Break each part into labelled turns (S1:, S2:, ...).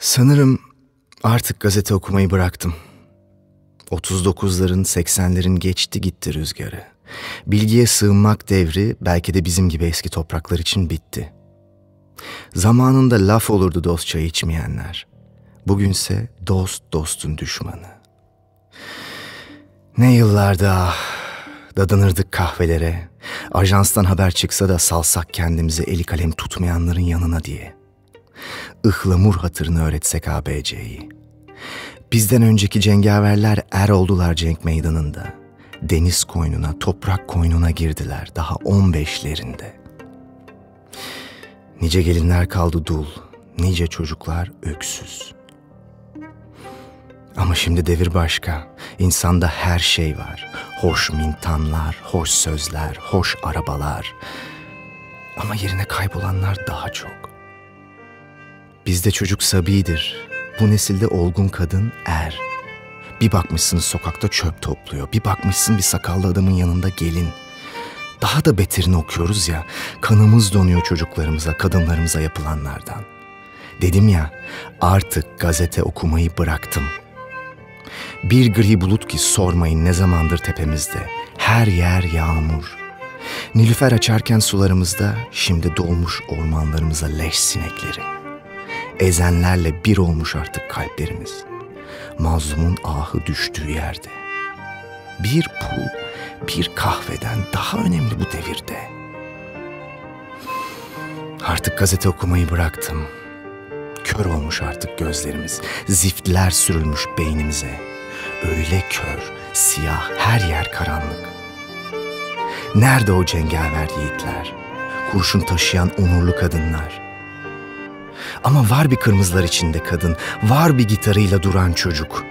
S1: Sanırım artık gazete okumayı bıraktım. 39'ların 80'lerin geçti gitti rüzgarı. Bilgiye sığınmak devri belki de bizim gibi eski topraklar için bitti. Zamanında laf olurdu dost çay içmeyenler. Bugünse dost dostun düşmanı. Ne yıllarda ah, dadanırdık kahvelere. Ajanstan haber çıksa da salsak kendimizi eli kalem tutmayanların yanına diye. Ihlamur hatırını öğretsek ABC'yi. Bizden önceki cengaverler er oldular cenk meydanında. Deniz koynuna, toprak koynuna girdiler daha on beşlerinde. Nice gelinler kaldı dul, nice çocuklar öksüz. Ama şimdi devir başka. İnsanda her şey var. Hoş mintanlar, hoş sözler, hoş arabalar. Ama yerine kaybolanlar daha çok. Bizde çocuk sabidir. Bu nesilde olgun kadın er. Bir bakmışsınız sokakta çöp topluyor. Bir bakmışsın bir sakallı adamın yanında gelin. Daha da beterini okuyoruz ya. Kanımız donuyor çocuklarımıza, kadınlarımıza yapılanlardan. Dedim ya, artık gazete okumayı bıraktım.'' Bir gri bulut ki sormayın ne zamandır tepemizde. Her yer yağmur. Nilüfer açarken sularımızda şimdi dolmuş ormanlarımıza leş sinekleri. Ezenlerle bir olmuş artık kalplerimiz. Mazlumun ahı düştüğü yerde. Bir pul, bir kahveden daha önemli bu devirde. Artık gazete okumayı bıraktım. Kör olmuş artık gözlerimiz. Ziftler sürülmüş beynimize.'' öyle kör, siyah, her yer karanlık. Nerede o cengaver yiğitler? Kurşun taşıyan onurlu kadınlar. Ama var bir kırmızılar içinde kadın, var bir gitarıyla duran çocuk.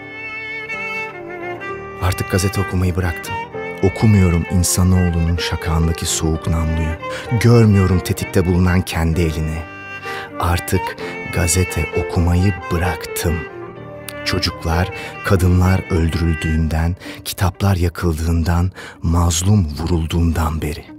S1: Artık gazete okumayı bıraktım. Okumuyorum insanoğlunun şakağındaki soğuk namluyu. Görmüyorum tetikte bulunan kendi elini. Artık gazete okumayı bıraktım.'' Çocuklar, kadınlar öldürüldüğünden, kitaplar yakıldığından, mazlum vurulduğundan beri.''